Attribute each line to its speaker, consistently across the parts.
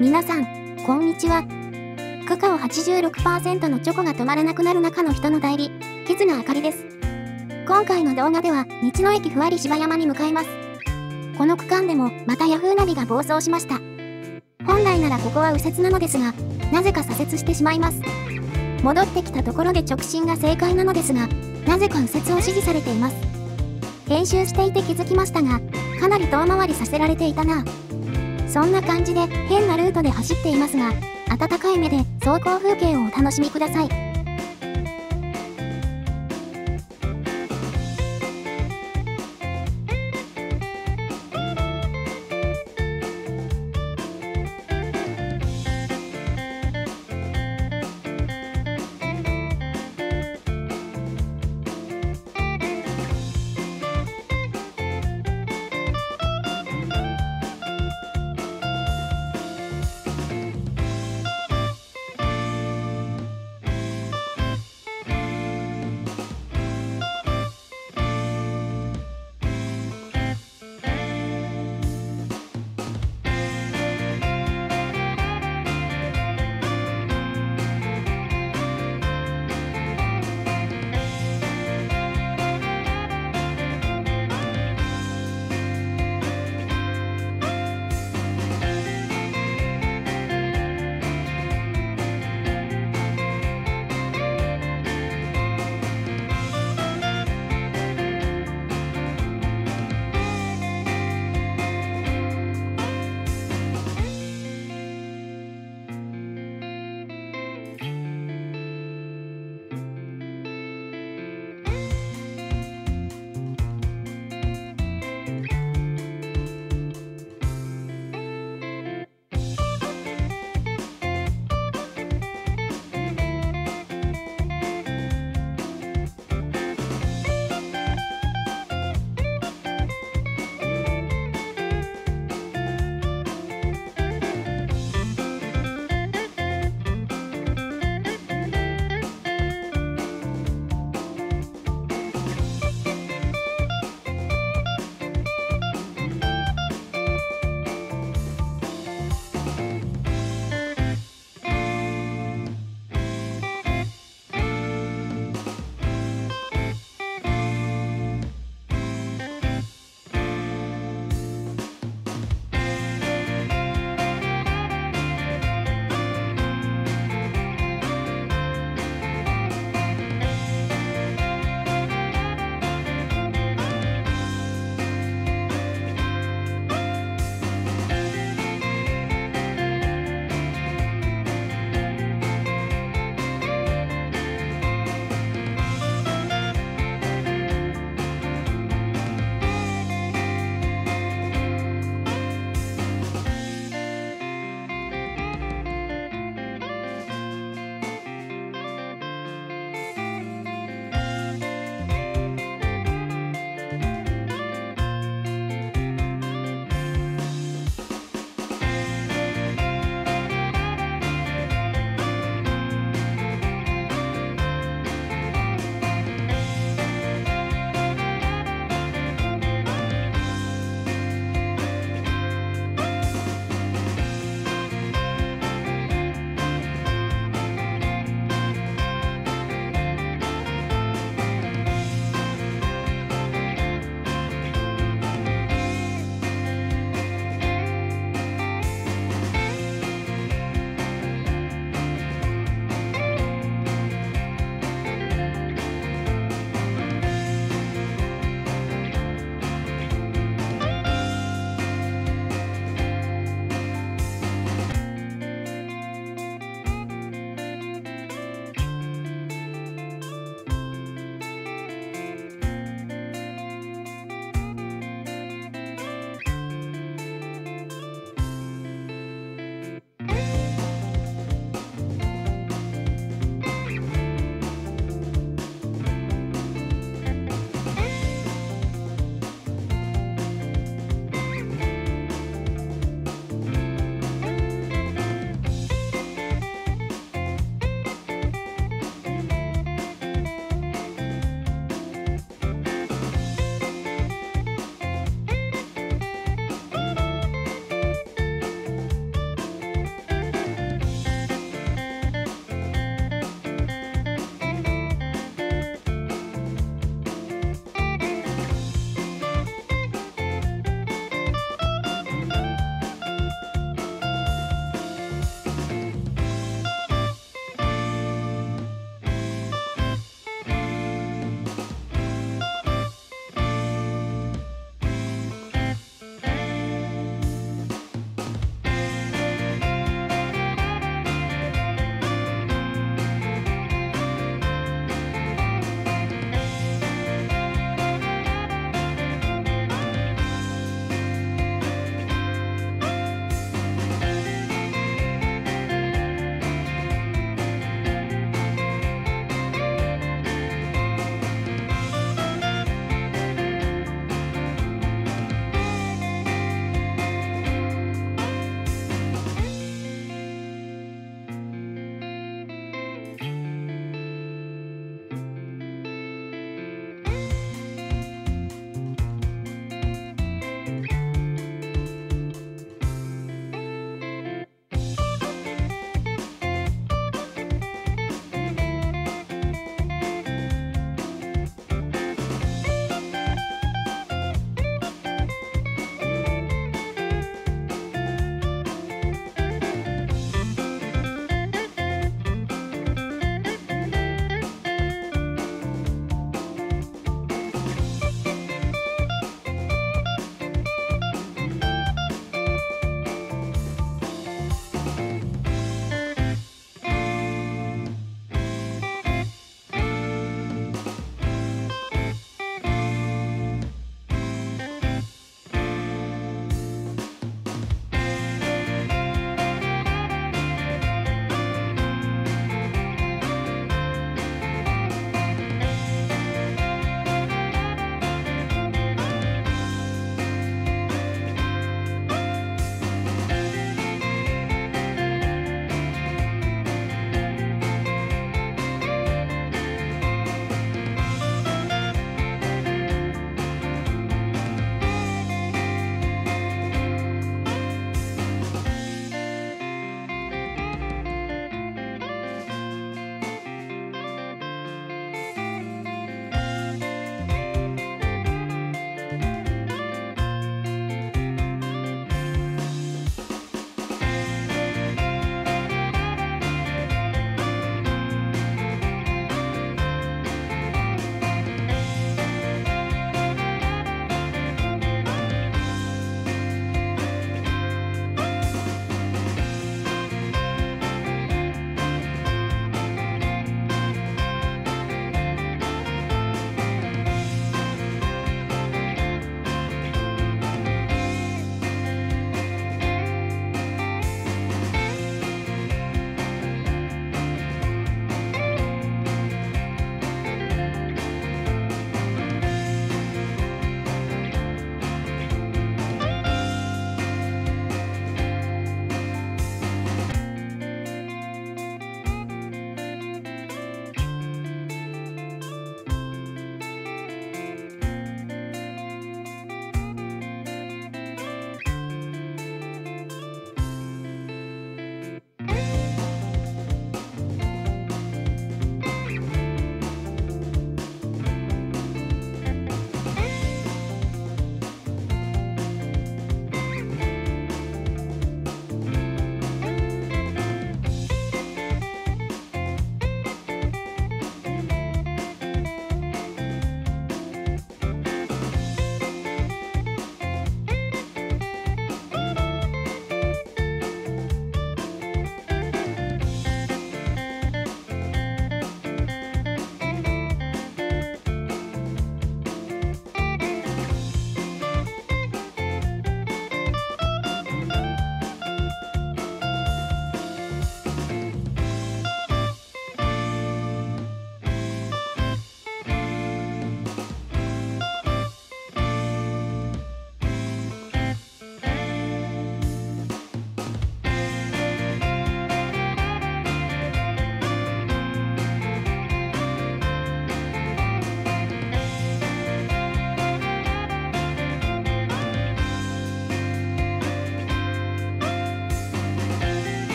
Speaker 1: 皆さん、こんにちは。カカオ86%のチョコが止まらなくなる中の人の代理、キズナあかりです。今回の動画では、道の駅ふわり芝山に向かいます。この区間でも、またヤフーナビが暴走しました。本来ならここは右折なのですが、なぜか左折してしまいます。戻ってきたところで直進が正解なのですが、なぜか右折を指示されています。編集していて気づきましたが、かなり遠回りさせられていたな。そんな感じで変なルートで走っていますが、温かい目で走行風景をお楽しみください。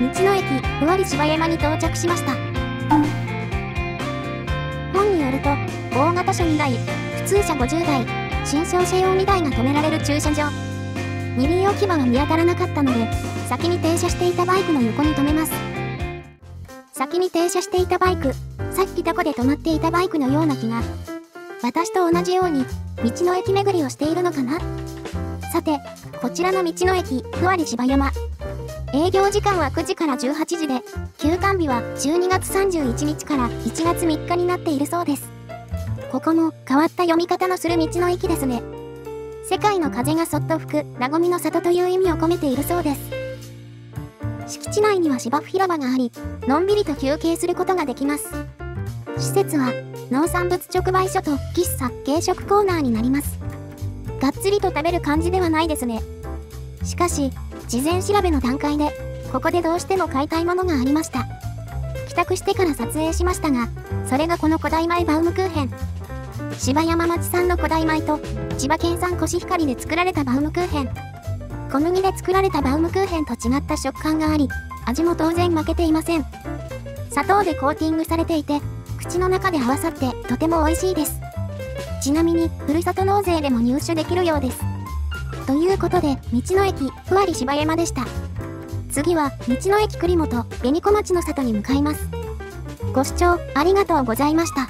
Speaker 1: 道の駅、ふわり芝山に到着しました。本によると、大型車2台、普通車50台、新商車用2台が止められる駐車場。二輪置き場が見当たらなかったので、先に停車していたバイクの横に止めます。先に停車していたバイク、さっきタコで止まっていたバイクのような気が。私と同じように、道の駅巡りをしているのかな？さて、こちらの道の駅、ふわり芝山。営業時間は9時から18時で、休館日は12月31日から1月3日になっているそうです。ここも変わった読み方のする道の駅ですね。世界の風がそっと吹く、和みの里という意味を込めているそうです。敷地内には芝生広場があり、のんびりと休憩することができます。施設は、農産物直売所と喫茶、軽食コーナーになります。がっつりと食べる感じではないですね。しかし、事前調べの段階で、ここでどうしても買いたいものがありました。帰宅してから撮影しましたが、それがこの古代米バウムクーヘン。芝山町産の古代米と、千葉県産コシヒカリで作られたバウムクーヘン。小麦で作られたバウムクーヘンと違った食感があり、味も当然負けていません。砂糖でコーティングされていて、口の中で合わさってとても美味しいです。ちなみに、ふるさと納税でも入手できるようです。ということで、道の駅、ふわり芝山でした。次は、道の駅栗本、紅小町の里に向かいます。ご視聴ありがとうございました。